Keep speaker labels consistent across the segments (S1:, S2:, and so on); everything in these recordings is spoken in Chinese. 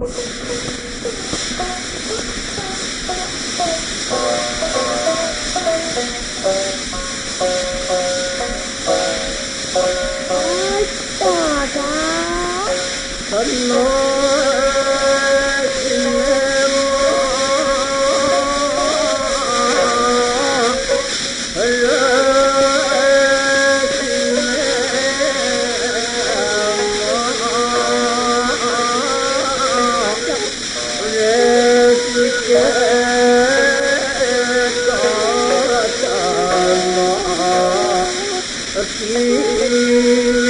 S1: 哎，大家，欢迎。you.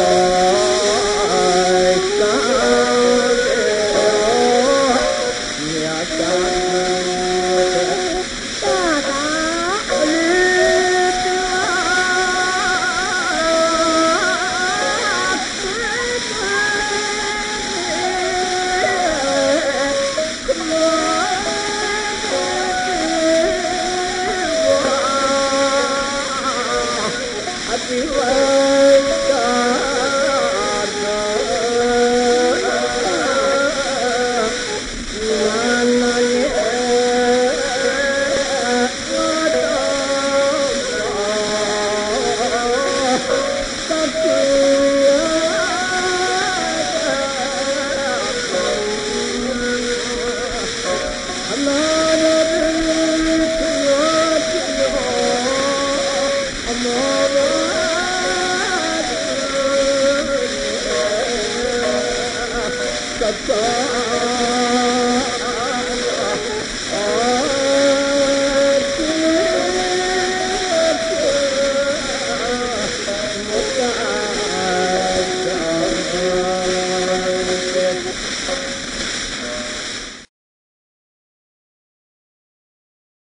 S1: Oh,